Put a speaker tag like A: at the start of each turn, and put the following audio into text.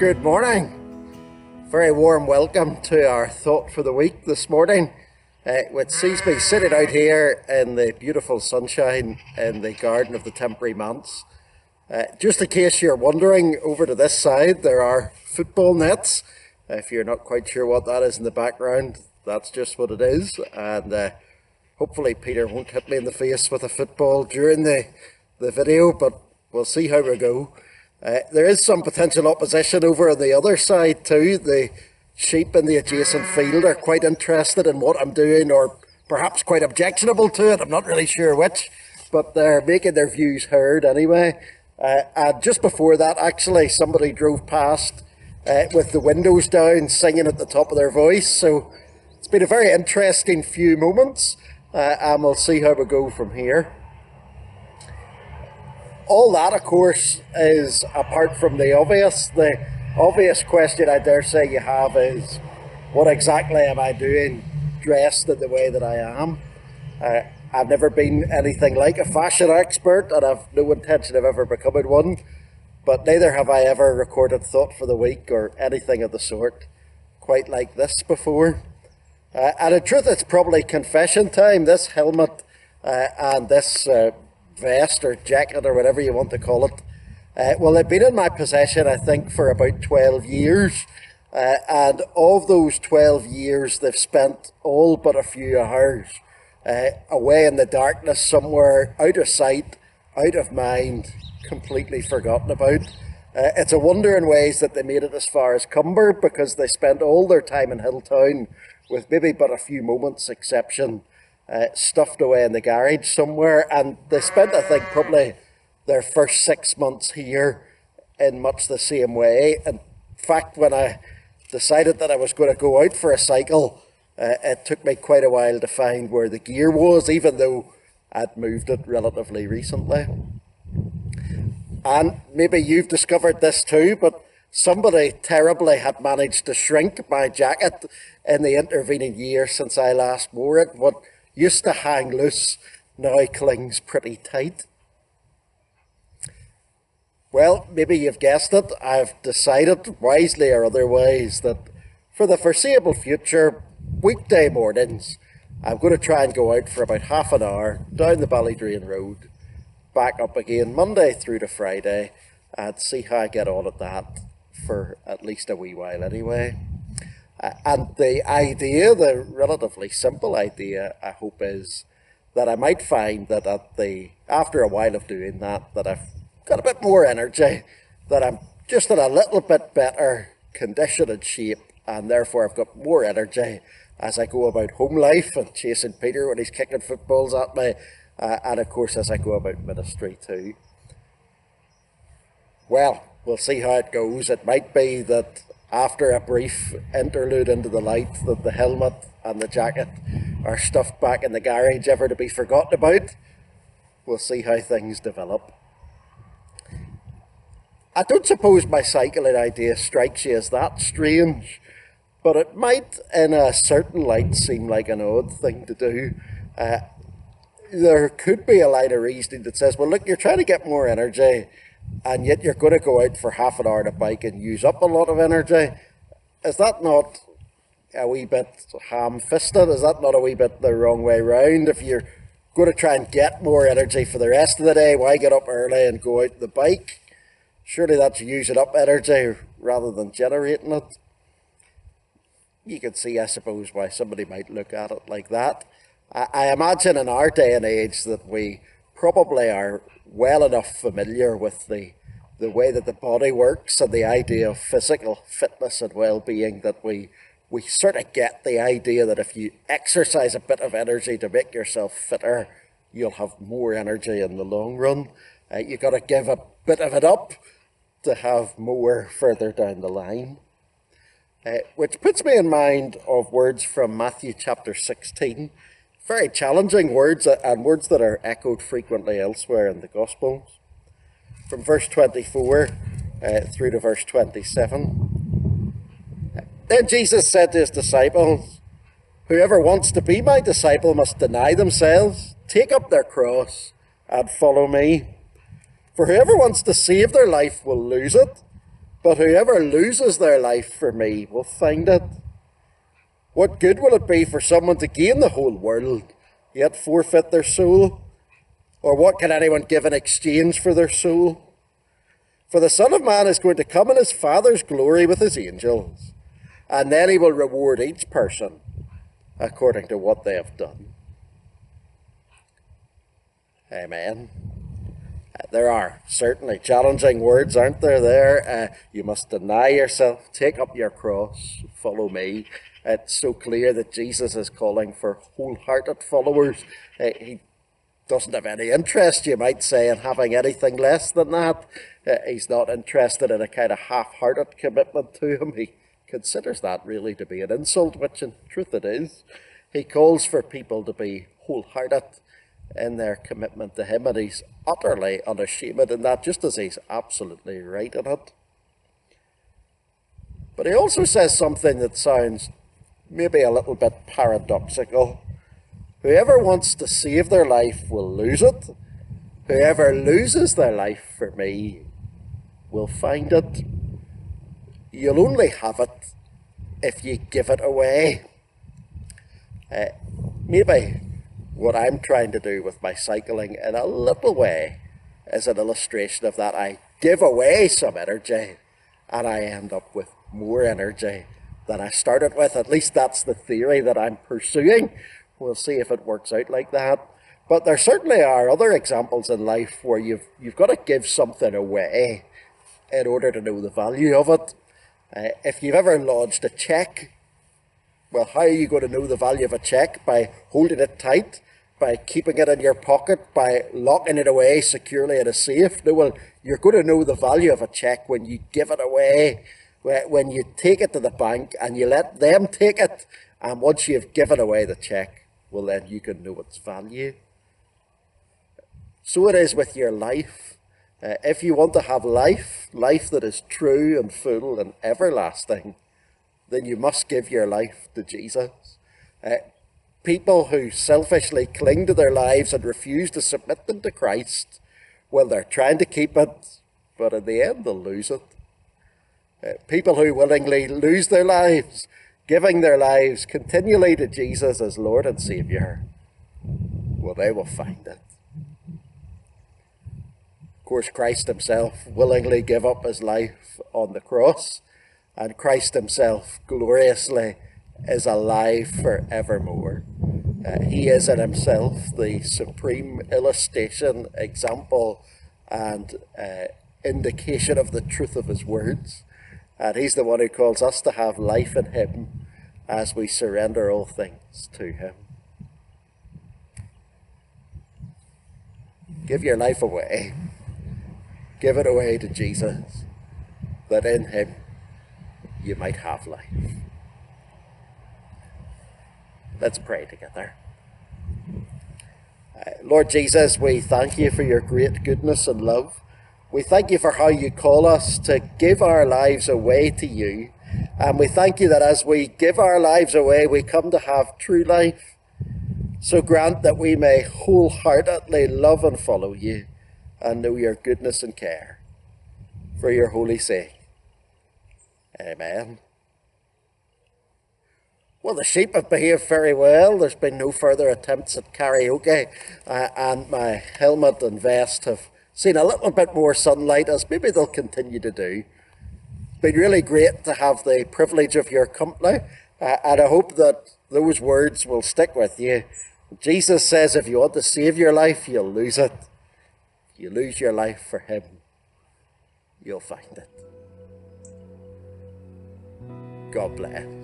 A: Good morning. Very warm welcome to our thought for the week this morning, uh, which sees me sitting out here in the beautiful sunshine in the garden of the Temporary Manse. Uh, just in case you're wondering, over to this side there are football nets. If you're not quite sure what that is in the background, that's just what it is. And uh, hopefully Peter won't hit me in the face with a football during the, the video, but we'll see how we go. Uh, there is some potential opposition over on the other side too. The sheep in the adjacent field are quite interested in what I'm doing, or perhaps quite objectionable to it. I'm not really sure which, but they're making their views heard anyway. Uh, and just before that, actually, somebody drove past uh, with the windows down, singing at the top of their voice. So it's been a very interesting few moments, uh, and we'll see how we go from here all that, of course, is apart from the obvious. The obvious question I dare say you have is, what exactly am I doing dressed in the way that I am? Uh, I've never been anything like a fashion expert, and I've no intention of ever becoming one. But neither have I ever recorded thought for the week or anything of the sort quite like this before. Uh, and in truth, it's probably confession time. This helmet uh, and this uh, vest or jacket or whatever you want to call it. Uh, well, they've been in my possession, I think, for about 12 years. Uh, and of those 12 years, they've spent all but a few hours uh, away in the darkness somewhere, out of sight, out of mind, completely forgotten about. Uh, it's a wonder in ways that they made it as far as Comber because they spent all their time in Hilltown with maybe but a few moments exception uh, stuffed away in the garage somewhere. And they spent, I think, probably their first six months here in much the same way. In fact, when I decided that I was going to go out for a cycle, uh, it took me quite a while to find where the gear was, even though I'd moved it relatively recently. And maybe you've discovered this too, but somebody terribly had managed to shrink my jacket in the intervening year since I last wore it. What used to hang loose, now clings pretty tight. Well, maybe you've guessed it. I've decided, wisely or otherwise, that for the foreseeable future, weekday mornings, I'm going to try and go out for about half an hour down the Ballydrain Road, back up again Monday through to Friday, and see how I get on at that for at least a wee while anyway. And the idea, the relatively simple idea, I hope, is that I might find that at the after a while of doing that, that I've got a bit more energy, that I'm just in a little bit better condition and shape, and therefore I've got more energy as I go about home life and chasing Peter when he's kicking footballs at me, uh, and of course as I go about ministry too. Well, we'll see how it goes. It might be that after a brief interlude into the light that the helmet and the jacket are stuffed back in the garage, ever to be forgotten about. We'll see how things develop. I don't suppose my cycling idea strikes you as that strange, but it might, in a certain light, seem like an odd thing to do. Uh, there could be a line of reasoning that says, well, look, you're trying to get more energy and yet you're going to go out for half an hour to bike and use up a lot of energy. Is that not a wee bit ham-fisted? Is that not a wee bit the wrong way round? If you're going to try and get more energy for the rest of the day, why get up early and go out the bike? Surely that's using up energy rather than generating it. You can see, I suppose, why somebody might look at it like that. I, I imagine in our day and age that we probably are well enough familiar with the the way that the body works and the idea of physical fitness and well-being that we we sort of get the idea that if you exercise a bit of energy to make yourself fitter, you'll have more energy in the long run. Uh, you've got to give a bit of it up to have more further down the line. Uh, which puts me in mind of words from Matthew chapter 16, very challenging words uh, and words that are echoed frequently elsewhere in the Gospels. From verse 24 uh, through to verse 27. Then Jesus said to his disciples, Whoever wants to be my disciple must deny themselves, take up their cross, and follow me. For whoever wants to save their life will lose it, But whoever loses their life for me will find it. What good will it be for someone to gain the whole world, yet forfeit their soul? Or what can anyone give in exchange for their soul? For the Son of Man is going to come in his Father's glory with his angels, and then he will reward each person according to what they have done. Amen. There are certainly challenging words, aren't there? There, uh, you must deny yourself, take up your cross, follow me. It's so clear that Jesus is calling for wholehearted followers. Uh, he doesn't have any interest, you might say, in having anything less than that. Uh, he's not interested in a kind of half-hearted commitment to him. He considers that really to be an insult, which in truth it is. He calls for people to be wholehearted in their commitment to him, and he's utterly unashamed in that, just as he's absolutely right in it. But he also says something that sounds maybe a little bit paradoxical. Whoever wants to save their life will lose it. Whoever loses their life for me will find it. You'll only have it if you give it away. Uh, maybe what I'm trying to do with my cycling in a little way is an illustration of that. I give away some energy and I end up with more energy than I started with. At least that's the theory that I'm pursuing. We'll see if it works out like that. But there certainly are other examples in life where you've you've got to give something away in order to know the value of it. Uh, if you've ever lodged a cheque, well, how are you going to know the value of a cheque? By holding it tight by keeping it in your pocket, by locking it away securely in a safe. No, well, you're going to know the value of a cheque when you give it away, when you take it to the bank and you let them take it. And once you've given away the cheque, well, then you can know its value. So it is with your life. Uh, if you want to have life, life that is true and full and everlasting, then you must give your life to Jesus. Uh, people who selfishly cling to their lives and refuse to submit them to Christ, well, they're trying to keep it, but in the end, they'll lose it. People who willingly lose their lives, giving their lives continually to Jesus as Lord and Saviour, well, they will find it. Of course, Christ Himself willingly gave up His life on the cross, and Christ Himself gloriously is alive forevermore. Uh, he is in himself the supreme illustration, example, and uh, indication of the truth of his words. And he's the one who calls us to have life in him as we surrender all things to him. Give your life away. Give it away to Jesus, that in him you might have life. Let's pray together. Uh, Lord Jesus, we thank you for your great goodness and love. We thank you for how you call us to give our lives away to you. And we thank you that as we give our lives away, we come to have true life. So grant that we may wholeheartedly love and follow you and know your goodness and care. For your holy sake. Amen. Well, the sheep have behaved very well. There's been no further attempts at karaoke, uh, and my helmet and vest have seen a little bit more sunlight, as maybe they'll continue to do. It's been really great to have the privilege of your company, uh, and I hope that those words will stick with you. Jesus says if you want to save your life, you'll lose it. If you lose your life for Him, you'll find it. God bless.